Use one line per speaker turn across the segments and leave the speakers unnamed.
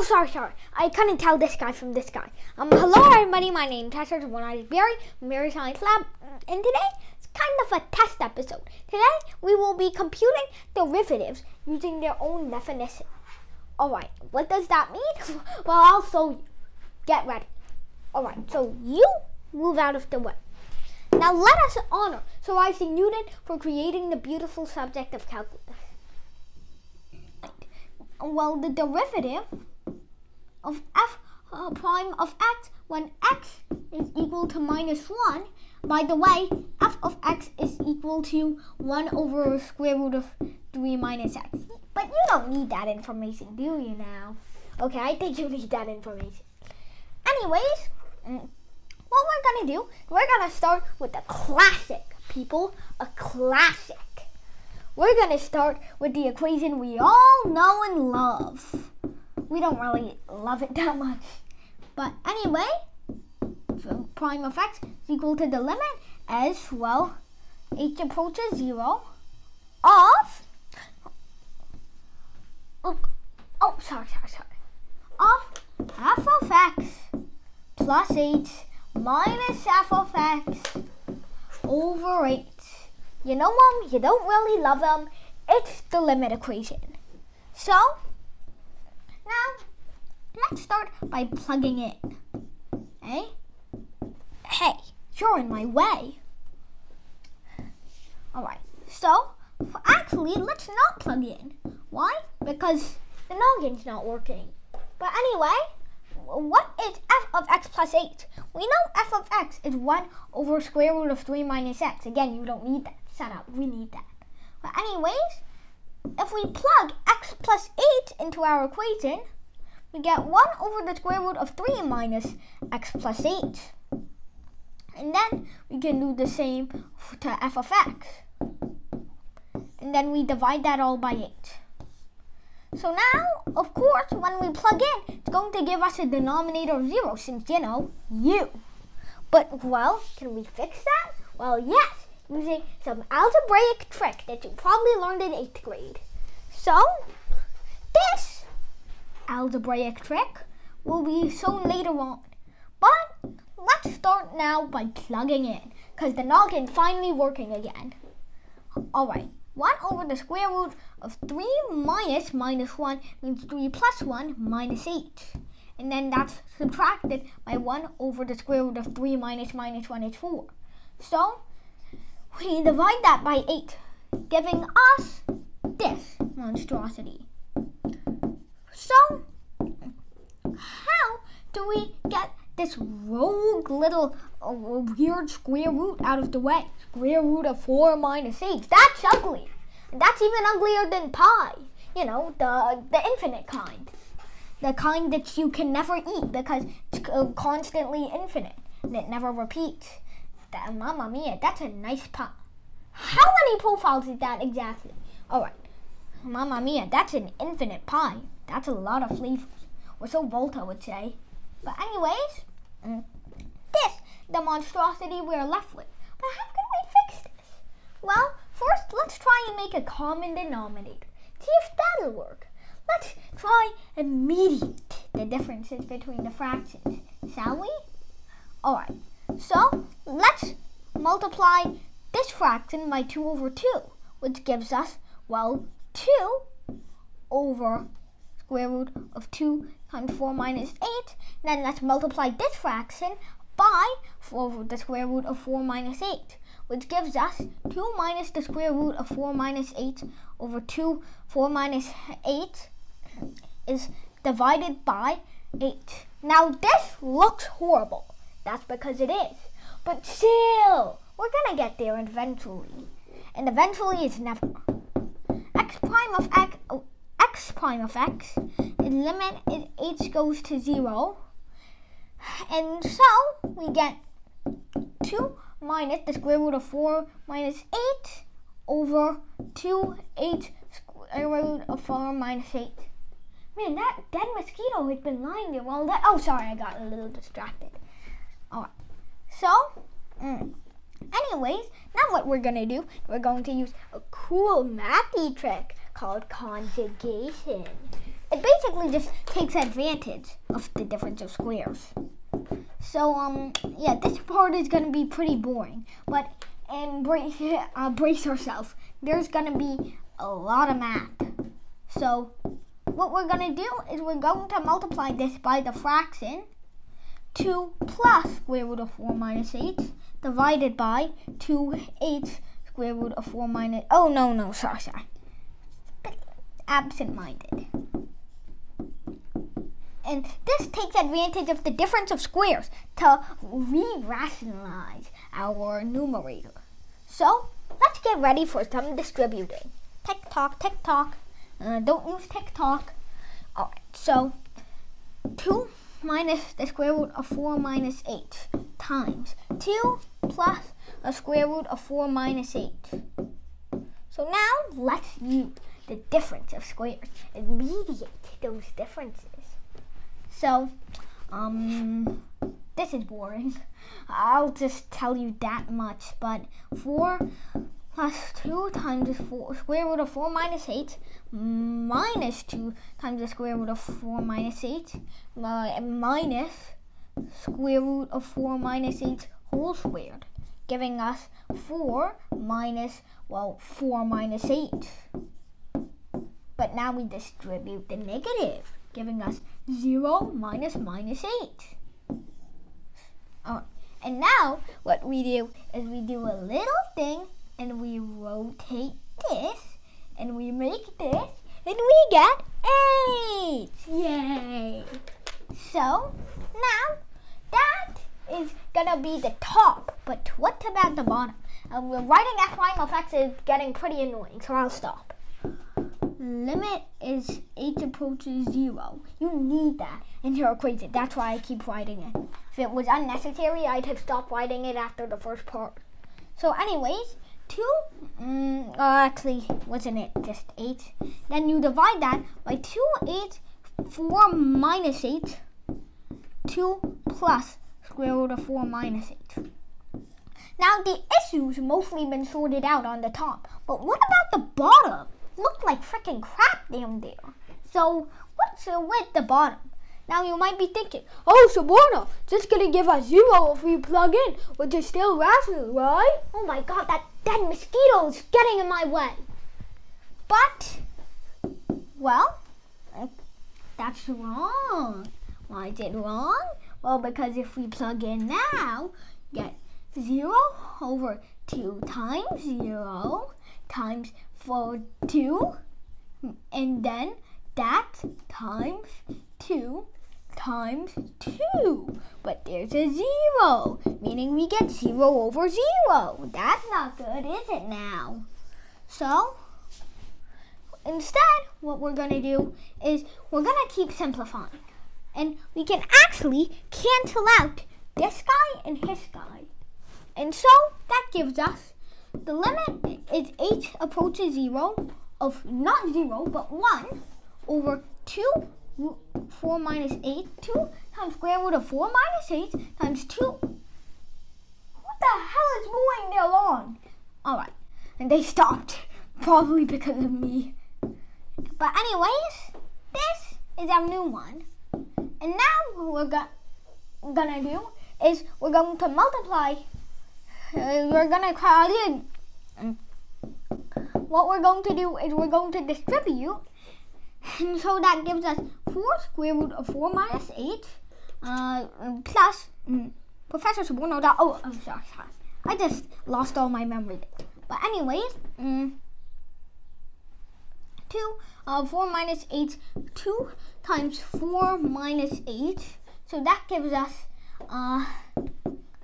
Oh, sorry, sorry. I couldn't tell this guy from this guy. Um, hello everybody. My name is Tester One Eyed Bari Bari Science Lab, and today it's kind of a test episode. Today we will be computing derivatives using their own definition. All right. What does that mean? well, I'll show you. Get ready. All right. So you move out of the way. Now let us honor Sir Isaac Newton for creating the beautiful subject of calculus. Well, the derivative of f uh, prime of x when x is equal to minus 1. By the way, f of x is equal to 1 over square root of 3 minus x. But you don't need that information, do you now? Okay, I think you need that information. Anyways, mm, what we're going to do, we're going to start with a classic, people. A classic. We're going to start with the equation we all know and love we don't really love it that much. But anyway, so prime of x is equal to the limit as well h approaches zero of oh, oh sorry sorry sorry of f of x plus h minus f of x over 8. You know mom, you don't really love them. It's the limit equation. So now, let's start by plugging in. Hey? Hey, you're in my way. Alright, so actually, let's not plug in. Why? Because the noggin's not working. But anyway, what is f of x plus 8? We know f of x is 1 over square root of 3 minus x. Again, you don't need that. Shut up, we need that. But anyways, if we plug plus 8 into our equation, we get 1 over the square root of 3 minus x plus 8. And then we can do the same to f of x. And then we divide that all by 8. So now, of course, when we plug in, it's going to give us a denominator of 0 since, you know, u. But, well, can we fix that? Well, yes, using some algebraic trick that you probably learned in 8th grade. So, this algebraic trick will be shown later on. But let's start now by plugging in, because the noggin finally working again. Alright, 1 over the square root of 3 minus minus 1 means 3 plus 1 minus 8. And then that's subtracted by 1 over the square root of 3 minus minus 1 is 4. So, we divide that by 8, giving us this monstrosity. So, how do we get this rogue little uh, weird square root out of the way? Square root of 4 minus 8. That's ugly. That's even uglier than pi. You know, the, the infinite kind. The kind that you can never eat because it's uh, constantly infinite and it never repeats. That, mamma mia, that's a nice pie. How many profiles is that exactly? Alright. Mamma mia, that's an infinite pie. That's a lot of flavors. Or so Volta would say. But anyways, mm, this, the monstrosity we're left with. But how can we fix this? Well, first let's try and make a common denominator. See if that'll work. Let's try and mediate the differences between the fractions, shall we? Alright, so let's multiply this fraction by 2 over 2, which gives us, well, 2 over square root of 2 times 4 minus 8. Then let's multiply this fraction by 4 over the square root of 4 minus 8, which gives us 2 minus the square root of 4 minus 8 over 2. 4 minus 8 is divided by 8. Now this looks horrible. That's because it is. But still, we're gonna get there eventually. And eventually is never. Prime of x, oh, x prime of x, the limit is h goes to 0. And so we get 2 minus the square root of 4 minus 8 over 2 8 square root of 4 minus 8. Man, that dead mosquito has been lying there while that. Oh, sorry, I got a little distracted. Alright. So, mm, anyways, now what we're gonna do, we're going to use a cool mathy trick called conjugation. it basically just takes advantage of the difference of squares. So um yeah, this part is gonna be pretty boring, but embrace uh, brace yourself. There's gonna be a lot of math. So what we're gonna do is we're going to multiply this by the fraction 2 plus square root of 4 minus 8 divided by 2 8 square root of 4 minus, oh no, no, sorry, sorry. Absent-minded. And this takes advantage of the difference of squares to re-rationalize our numerator. So, let's get ready for some distributing. Tick tock, tick tock. Uh, don't use tick tock. Alright, so 2 minus the square root of 4 minus 8 times 2 plus a square root of 4 minus 8. So now let's use the difference of squares and mediate those differences. So, um, this is boring. I'll just tell you that much, but 4 plus 2 times the square root of 4 minus 8 minus 2 times the square root of 4 minus 8 uh, minus square root of 4 minus 8 whole squared, giving us 4 minus, well, 4 minus 8. But now we distribute the negative, giving us 0 minus minus 8. Uh, and now what we do is we do a little thing and we rotate this and we make this and we get 8. Yay! So now that is gonna be the top, but what about the bottom? Um, writing f prime of x is getting pretty annoying, so I'll stop. Limit is h approaches zero. You need that in your equation. That's why I keep writing it. If it was unnecessary, I'd have stopped writing it after the first part. So anyways, 2, mm, oh, actually, wasn't it just 8? Then you divide that by 2, 8, 4 minus 8, 2 plus square root of 4 minus 8. Now, the issues mostly been sorted out on the top, but what about the bottom? Looked like freaking crap down there. So, what's with the bottom? Now you might be thinking, oh, Sabrina, just gonna give us zero if we plug in, which is still rational, right? Oh my god, that dead is getting in my way. But, well, that's wrong. Why is it wrong? Well, because if we plug in now, get 0 over 2 times 0 times 4, 2, and then that times 2 times 2. But there's a 0, meaning we get 0 over 0. That's not good, is it now? So, instead, what we're going to do is we're going to keep simplifying. And we can actually cancel out this guy and his guy. And so, that gives us the limit is h approaches 0 of not 0, but 1 over 2 4 minus 8, 2 times square root of 4 minus 8 times 2. What the hell is mowing their lawn? Alright, and they stopped, probably because of me. But anyways, this is our new one. And now what we're go gonna do is we're going to multiply, we're gonna crowd in. What we're going to do is we're going to distribute and so that gives us 4 square root of 4 minus 8 uh, plus mm, Professor Soborno. Oh, I'm sorry, sorry. I just lost all my memory. But anyways, mm, 2, uh, 4 minus 8, 2 times 4 minus 8. So that gives us, uh,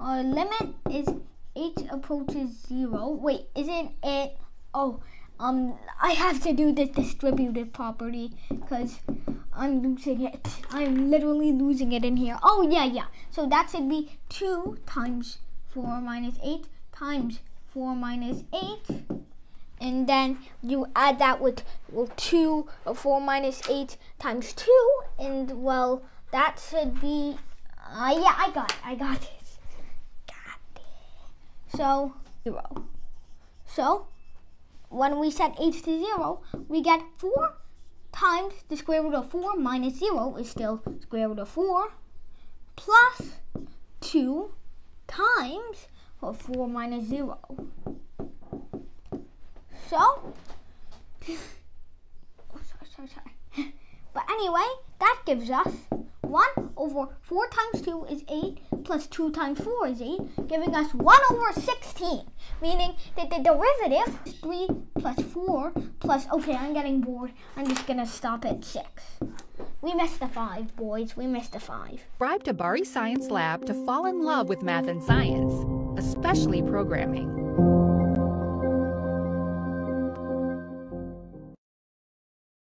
our limit is 8 approaches 0. Wait, isn't it, oh, um, I have to do the distributive property because I'm losing it. I'm literally losing it in here. Oh, yeah, yeah. So that should be 2 times 4 minus 8 times 4 minus 8. And then you add that with well, 2 or 4 minus 8 times 2. And, well, that should be... Uh, yeah, I got it. I got this. So, 0. So, when we set h to 0, we get 4 times the square root of 4 minus 0 is still square root of 4 plus 2 times 4 minus 0. So, oh, sorry, sorry, sorry. But anyway, that gives us 1 over 4 times 2 is 8 plus 2 times 4 is 8, giving us 1 over 16, meaning that the derivative is 3 plus 4 plus, okay, I'm getting bored. I'm just going to stop at 6. We missed the 5, boys. We missed the 5.
Subscribe to Bari Science Lab to fall in love with math and science, especially programming.